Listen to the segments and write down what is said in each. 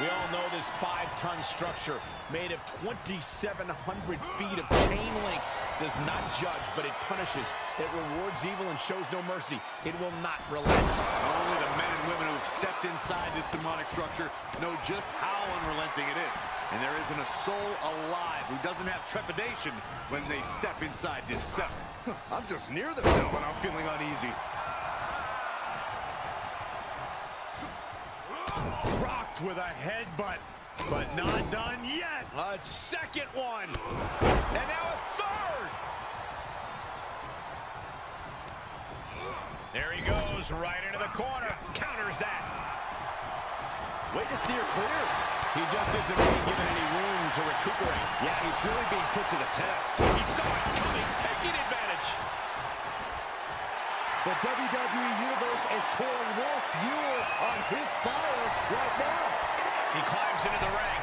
We all know this five-ton structure made of 2,700 feet of chain link does not judge, but it punishes. It rewards evil and shows no mercy. It will not relent. Only the men and women who have stepped inside this demonic structure know just how unrelenting it is. And there isn't a soul alive who doesn't have trepidation when they step inside this cell. I'm just near the cell and I'm feeling uneasy. Rocked with a headbutt, but not done yet. A second one. And now a third. There he goes, right into the corner. Counters that. Wait to see steer clear. He just isn't being given any room to recuperate. Yeah, he's really being put to the test. He saw it coming, taking advantage. The WWE Universe is pouring more fuel on his fire right now. He climbs into the ring.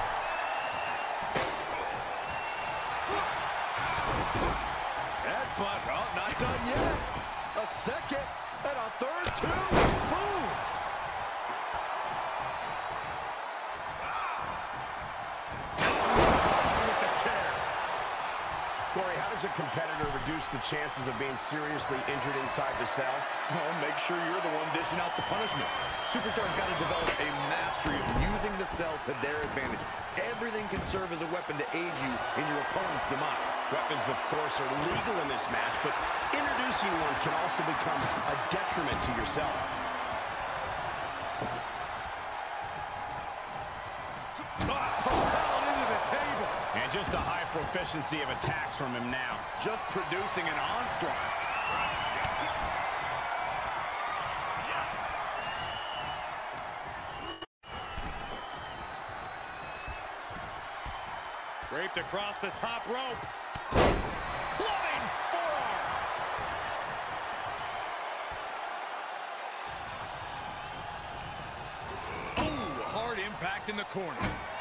Headbutt. Oh, not done yet. A second and a third, too. Boom. With the chair. Corey, how does a competitor reduce the chances of being seriously injured inside the cell? Well, make sure you're the one dishing out the punishment. Superstars got to develop a mastery of using the cell to their advantage. Everything can serve as a weapon to aid you in your opponent's demise. Weapons, of course, are legal in this match, but introducing one can also become a detriment to yourself. Just a high proficiency of attacks from him now. Just producing an onslaught. Draped across the top rope. Clubbing forearm. Ooh, hard impact in the corner.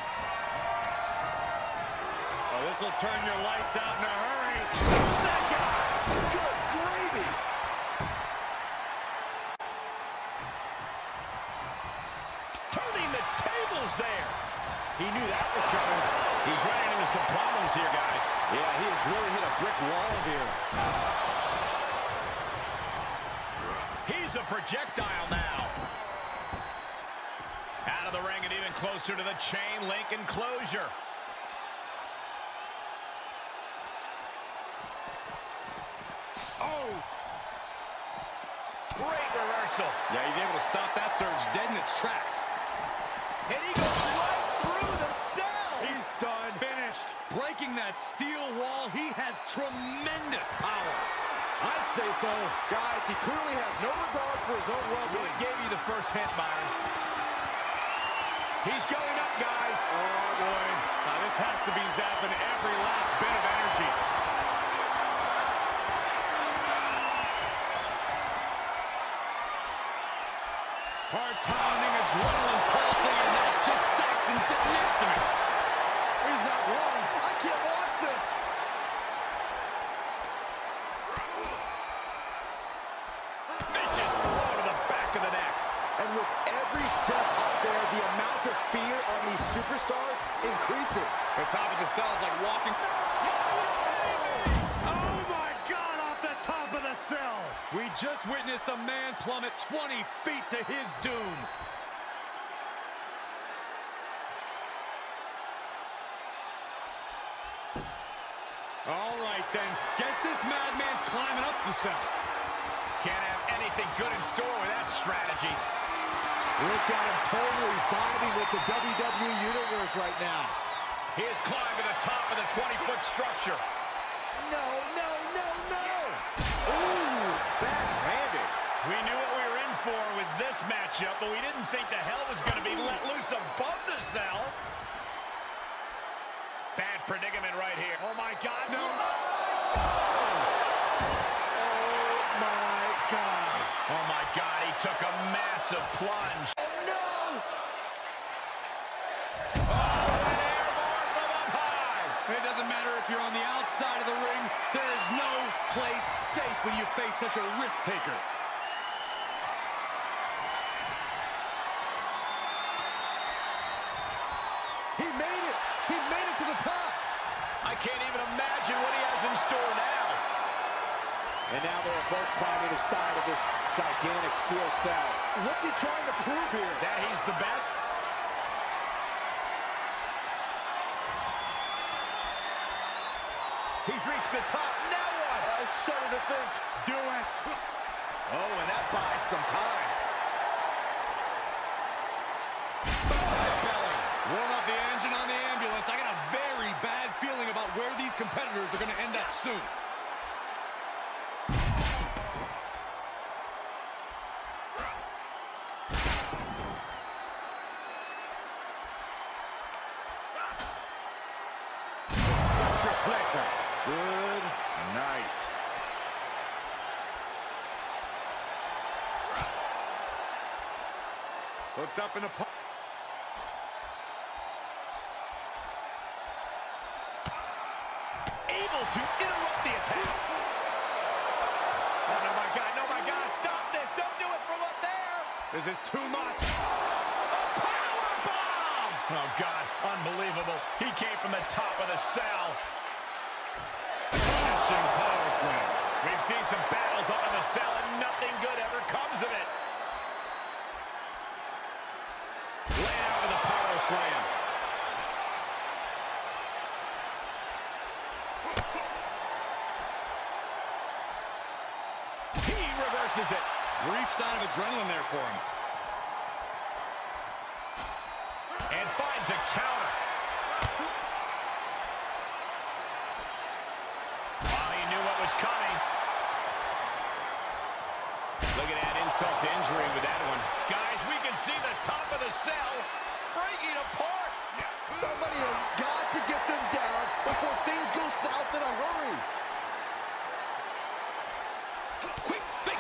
This will turn your lights out in a hurry. Good gravy. Turning the tables there. He knew that was coming. He's running into some problems here, guys. Yeah, he has really hit a brick wall here. He's a projectile now. Out of the ring and even closer to the chain link enclosure. Oh, Great reversal. yeah, he's able to stop that surge dead in its tracks. And he goes right through the cell. He's done. Finished. Breaking that steel wall, he has tremendous power. I'd say so. Guys, he clearly has no regard for his own well-being. Gave you the first hint, Byron. He's going up, guys. Oh, boy. Now, this has to be zapping every last bit of energy. Pounding, adrenaline pulsing, and that's just Saxton sitting next to me. He's not wrong. I can't watch this. Vicious blow to the back of the neck. And with every step up there, the amount of fear on these superstars increases. The top of the cell is like walking. Just witnessed a man plummet 20 feet to his doom. All right, then. Guess this madman's climbing up the cell. Can't have anything good in store with that strategy. Look at him totally vibing with the WWE Universe right now. He has climbed to the top of the 20-foot structure. No, no, no, no! Ooh, backhanded. We knew what we were in for with this matchup, but we didn't think the hell was going to be let loose above the cell. Bad predicament right here. Oh, my God. No. Oh, my God. Oh, my God. He took a massive plunge. No! Oh, it doesn't matter if you're on the outside of the ring. There is no place safe when you face such a risk taker. Can't even imagine what he has in store now. And now they're both climbing the side of this gigantic steel cell. What's he trying to prove here? That he's the best? He's reached the top. Now what? I shudder to think. Do it. Oh, and that buys some time. Competitors are going to end up soon. Good night. Hooked up in a... Able to interrupt the attack. Oh, no, my God. No, my God. Stop this. Don't do it from up there. This is too much. A power bomb. Oh, God. Unbelievable. He came from the top of the cell. Finishing power slam. We've seen some battles up in the cell, and nothing good ever comes of it. Laid out with a power slam. He reverses it. Brief sign of adrenaline there for him. And finds a counter. Oh, he knew what was coming. Look at that insult to injury with that one. Guys, we can see the top of the cell breaking apart. Somebody has got to get them down before things go south in a hurry.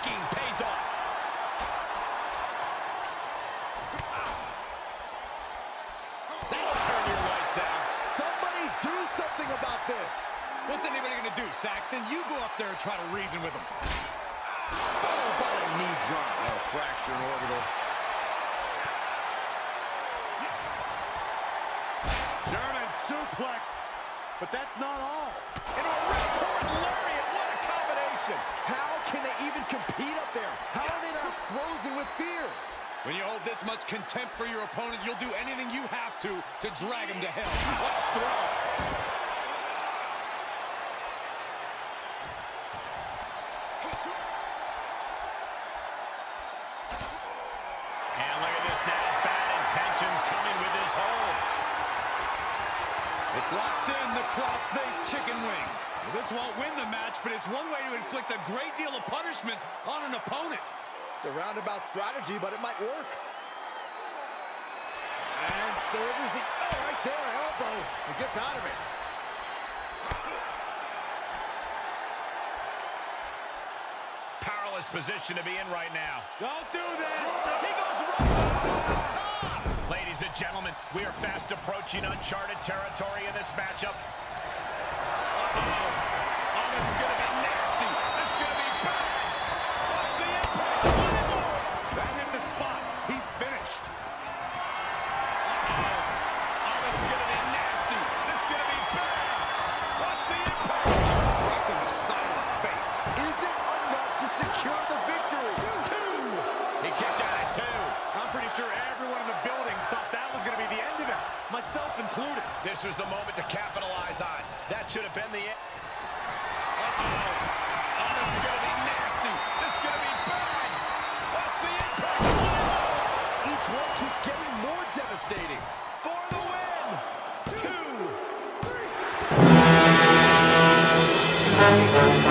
Thinking pays off. That'll turn your lights out. Somebody do something about this. What's anybody going to do, Saxton? You go up there and try to reason with him. Followed by a knee drop. Oh, fracture in orbital. German suplex. But that's not all. Into a ripcord lariat. What a combination. How can they even compete up there? How are they not frozen with fear? When you hold this much contempt for your opponent, you'll do anything you have to to drag him to hell. What a throw. And look at this now. Bad intentions coming with this hold. It's locked in, the cross-face chicken wing. Well, this won't win the match, but it's one way to inflict a great deal of punishment on an opponent. It's a roundabout strategy, but it might work. And delivers it. Oh, right there, elbow. He gets out of it. Powerless position to be in right now. Don't do this! He goes right over the top. Ladies and gentlemen, we are fast approaching uncharted territory in this matchup. Uh-oh. This was the moment to capitalize on. That should have been the end. Uh-oh. Oh, this is going to be nasty. This is going to be bad. That's the impact. Each one keeps getting more devastating. For the win. Two. Three.